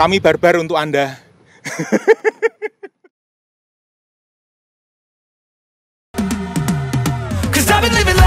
Kami barbar untuk Anda. Cause I've been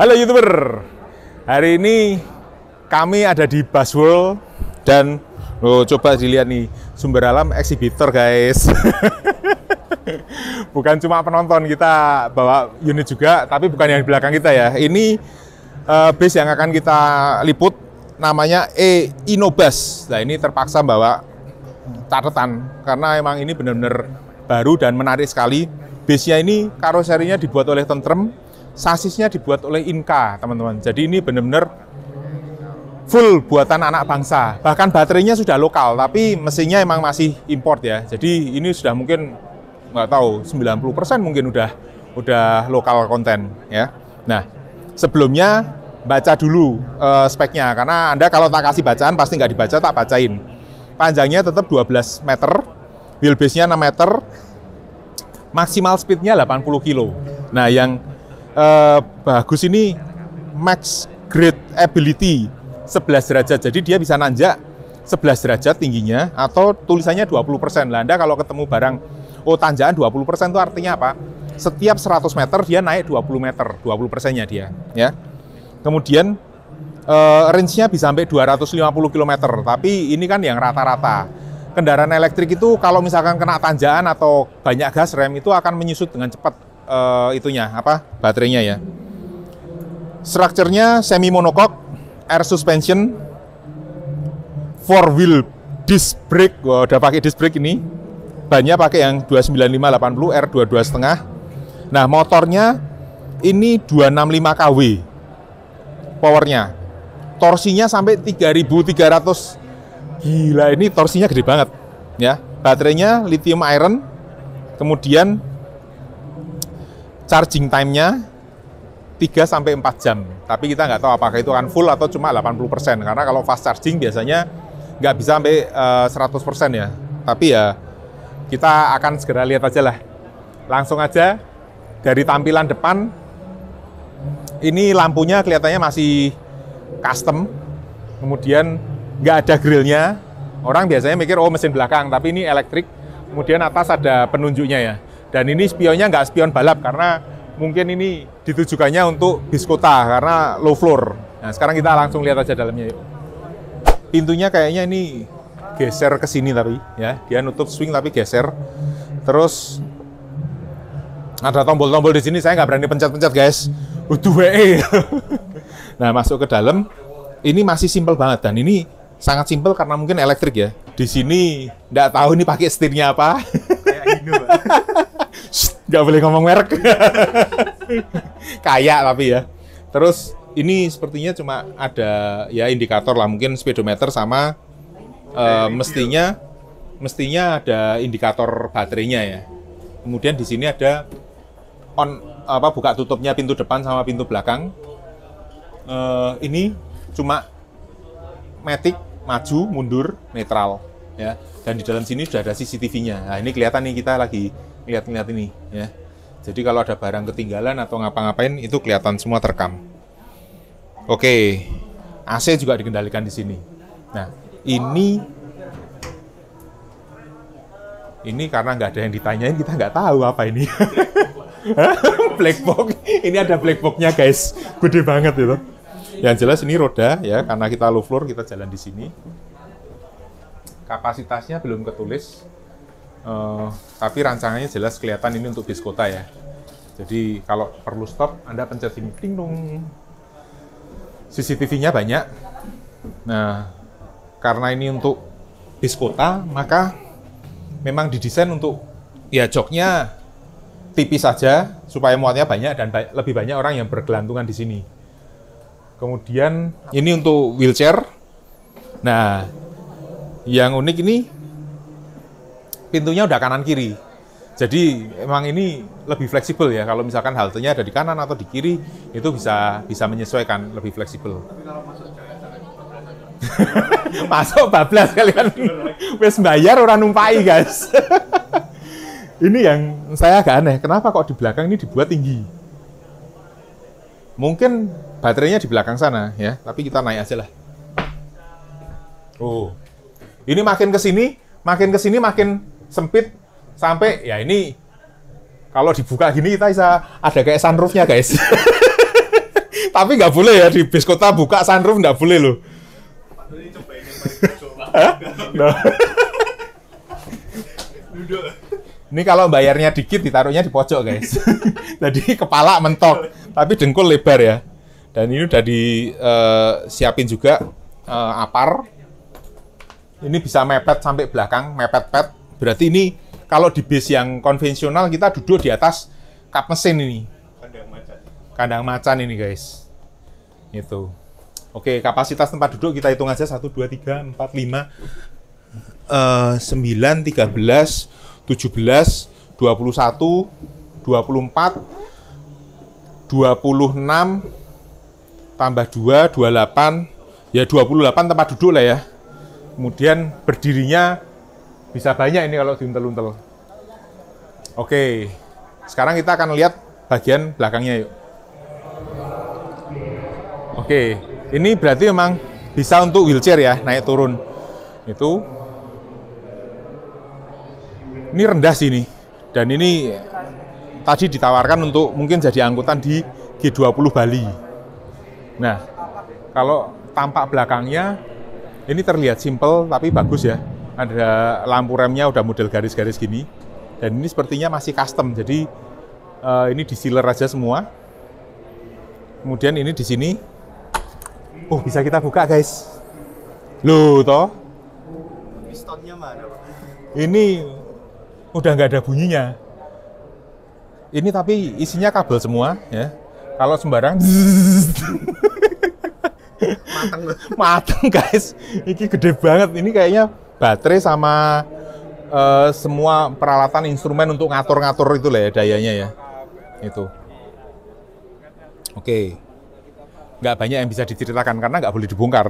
Halo YouTuber. Hari ini kami ada di Buzzworld dan oh, coba dilihat nih sumber alam eksibitor guys. bukan cuma penonton kita bawa unit juga, tapi bukan yang di belakang kita ya. Ini eh, base yang akan kita liput namanya E Inobus. Nah ini terpaksa bawa catatan karena emang ini benar-benar baru dan menarik sekali. Base-nya ini karoserinya dibuat oleh Tentrem, sasisnya dibuat oleh Inka, teman-teman. Jadi ini benar-benar full buatan anak bangsa. Bahkan baterainya sudah lokal, tapi mesinnya emang masih import ya. Jadi ini sudah mungkin nggak tahu 90% mungkin udah udah lokal konten ya. Nah, sebelumnya baca dulu eh, speknya karena Anda kalau tak kasih bacaan pasti nggak dibaca, tak bacain. Panjangnya tetap 12 meter, wheelbase-nya 6 meter, maksimal speed-nya 80 kilo. Nah, yang eh, bagus ini max grade ability 11 derajat. Jadi dia bisa nanjak 11 derajat tingginya atau tulisannya 20%. Lah Anda kalau ketemu barang oh tanjakan 20% itu artinya apa? Setiap 100 meter dia naik 20 meter, 20 persennya dia, ya. Kemudian eh, range-nya bisa sampai 250 km, tapi ini kan yang rata-rata. Kendaraan elektrik itu kalau misalkan kena tanjakan atau banyak gas rem itu akan menyusut dengan cepat eh, itunya apa baterainya ya. Strukturnya semi monocoque, air suspension, four wheel disc brake, Wah, udah pakai disc brake ini. Bannya pakai yang 29580 R22 setengah. Nah, motornya ini 265 kW powernya. Torsinya sampai 3300. Gila, ini torsinya gede banget ya. Baterainya lithium iron. Kemudian charging time-nya 3 sampai 4 jam. Tapi kita nggak tahu apakah itu akan full atau cuma 80%. Karena kalau fast charging biasanya nggak bisa sampai eh, 100% ya. Tapi ya kita akan segera lihat aja lah. Langsung aja dari tampilan depan ini lampunya kelihatannya masih custom. Kemudian nggak ada grillnya. Orang biasanya mikir oh mesin belakang, tapi ini elektrik. Kemudian atas ada penunjuknya ya. Dan ini spionnya nggak spion balap karena mungkin ini ditujukannya untuk bis kota karena low floor. Nah sekarang kita langsung lihat aja dalamnya yuk. Pintunya kayaknya ini geser ke sini tapi ya dia nutup swing tapi geser. Terus ada tombol-tombol di sini saya nggak berani pencet-pencet guys. Udah WE. nah masuk ke dalam ini masih simple banget dan ini sangat simple karena mungkin elektrik ya. Di sini nggak tahu ini pakai setirnya apa. kayak nggak boleh ngomong merek. Kayak tapi ya. Terus ini sepertinya cuma ada ya indikator lah mungkin speedometer sama eh, mestinya mestinya ada indikator baterainya ya. Kemudian di sini ada on apa buka tutupnya pintu depan sama pintu belakang. Eh, ini cuma matic maju mundur netral ya dan di dalam sini sudah ada CCTV-nya nah ini kelihatan nih kita lagi lihat-lihat ini ya. Jadi kalau ada barang ketinggalan atau ngapa-ngapain itu kelihatan semua terekam. Oke AC juga dikendalikan di sini. Nah ini ini karena nggak ada yang ditanyain kita nggak tahu apa ini. Black box. Ini ada black box-nya guys. Gede banget itu. Yang jelas ini roda ya karena kita low floor kita jalan di sini. Kapasitasnya belum ketulis Eh, tapi rancangannya jelas kelihatan ini untuk bis kota ya jadi kalau perlu stop anda pencet ini ting dong CCTV-nya banyak nah karena ini untuk bis kota maka memang didesain untuk ya joknya tipis saja supaya muatnya banyak dan ba- lebih banyak orang yang bergelantungan di sini. Kemudian ini untuk wheelchair. Nah, yang unik ini pintunya udah kanan kiri. Jadi emang ini lebih fleksibel ya. Kalau misalkan haltenya ada di kanan atau di kiri, itu bisa bisa menyesuaikan lebih fleksibel. Masuk bablas kalian. Wes bayar orang numpai, guys. ini yang saya agak aneh. Kenapa kok di belakang ini dibuat tinggi? Mungkin baterainya di belakang sana ya, tapi kita naik aja lah. Oh. Ini makin ke sini, makin ke sini makin sempit sampai ya ini kalau dibuka gini kita bisa ada kayak sunroofnya guys. Tapi nggak boleh ya di bis kota buka sunroof nggak boleh loh. Ini kalau bayarnya dikit ditaruhnya di pojok guys. Jadi kepala mentok, tapi dengkul lebar ya. Dan ini udah disiapin juga eh, apar. Ini bisa mepet sampai belakang, mepet-pet. Berarti ini kalau di bis yang konvensional kita duduk di atas kap mesin ini. Kandang macan ini guys. Itu. Oke, kapasitas tempat duduk kita hitung aja 1, 2, 3, 4, 5, eh, 9, 13, 17, 21, 24, 26, tambah 2, 28, ya 28 tempat duduk lah ya. Kemudian berdirinya bisa banyak ini kalau diuntel-untel. Oke, sekarang kita akan lihat bagian belakangnya yuk. Oke, ini berarti memang bisa untuk wheelchair ya, naik turun. Itu. Ini rendah sini. Dan ini tadi ditawarkan untuk mungkin jadi angkutan di G20 Bali. Nah, kalau tampak belakangnya ini terlihat simple tapi bagus ya. Ada lampu remnya udah model garis-garis gini. Dan ini sepertinya masih custom. Jadi eh, ini di sealer aja semua. Kemudian ini di sini Oh, bisa kita buka, guys. Loh, toh. Pistonnya mana, Pak? Ini udah nggak ada bunyinya. Ini tapi isinya kabel semua, ya. Kalau sembarang Matang mateng guys ini gede banget ini kayaknya baterai sama eh, semua peralatan instrumen untuk ngatur-ngatur itu lah ya dayanya ya. Itu. Oke. Nggak banyak yang bisa diceritakan karena nggak boleh dibongkar.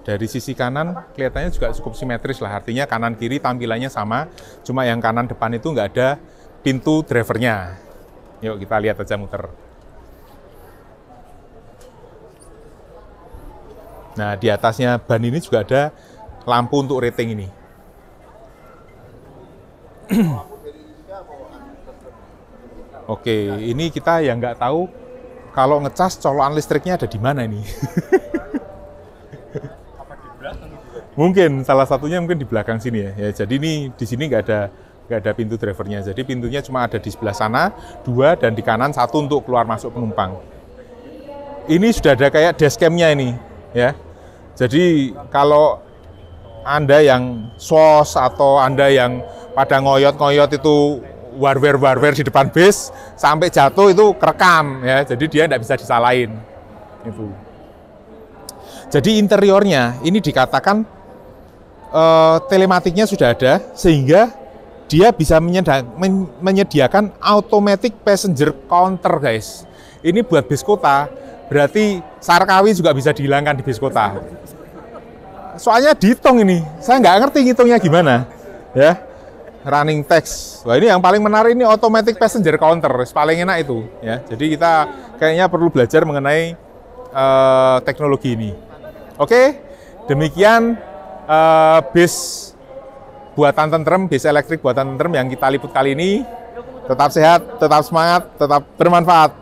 Dari sisi kanan kelihatannya juga cukup simetris lah. Artinya kanan kiri tampilannya sama cuma yang kanan depan itu nggak ada pintu drivernya. Yuk kita lihat aja muter nah di atasnya ban ini juga ada lampu untuk rating ini Oke, ini kita yang nggak tahu kalau ngecas colokan listriknya ada di mana ini. mungkin salah satunya mungkin di belakang sini ya. ya jadi ini di sini nggak ada nggak ada pintu drivernya. Jadi pintunya cuma ada di sebelah sana dua dan di kanan satu untuk keluar masuk penumpang. Ini sudah ada kayak dashcamnya ini ya. Jadi kalau anda yang sos atau anda yang pada ngoyot-ngoyot itu warware-warware di depan bis sampai jatuh itu kerekam ya. Jadi dia tidak bisa disalahin. Itu. Jadi interiornya ini dikatakan eh, telematiknya sudah ada sehingga dia bisa menyediakan automatic passenger counter guys. Ini buat bis kota berarti Sarkawi juga bisa dihilangkan di bis kota. Soalnya dihitung ini, saya nggak ngerti ngitungnya gimana ya running text. Wah ini yang paling menarik ini automatic passenger counter, paling enak itu ya. Jadi kita kayaknya perlu belajar mengenai eh, teknologi ini. Oke, demikian eh, bis buatan tentrem, bis elektrik buatan tentrem yang kita liput kali ini. Tetap sehat, tetap semangat, tetap bermanfaat.